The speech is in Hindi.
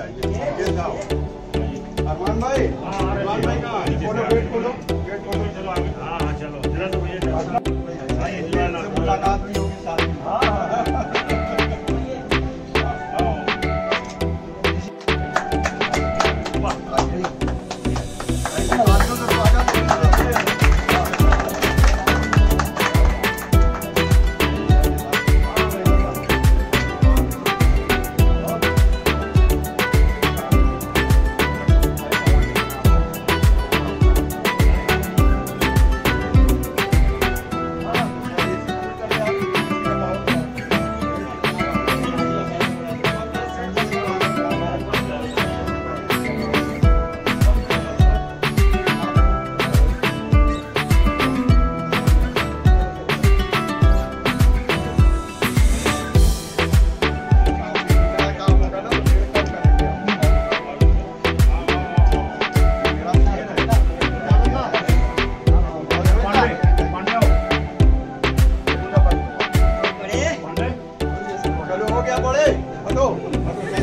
साहब अरमान भाई अरमान भाई कहाँ खोलो गेट खोलो गेट खोलो चलो हाँ चलो। जरा तो इससे मुलाकात भी होगी। Hey, hello.